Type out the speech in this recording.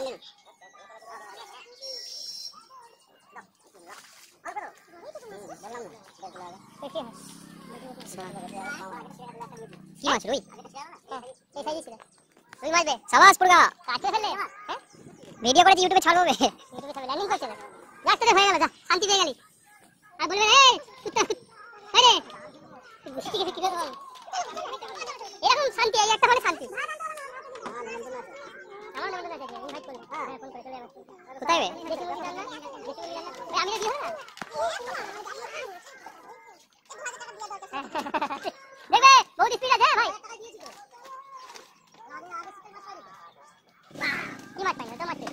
landing. কি মাছ রুই রুই মাছ বে সাবাস পুরগা কাটে ফেলে ভিডিও করে ইউটিউবে ছাড়বো বে ইউটিউবে ছাড়বে ল্যান্ডিং করছে রাস্তা হয়ে গেল যা শান্তি হয়ে গেলি আর বলবে এই কুত্তা আরে বুঝতে গেছে কি করে এরকম শান্তি এই একটা হলে শান্তি যাবে। আমি দেখবে বহুত স্পিড আছে ভাই। কি মাছ পাইনি দেখাবে।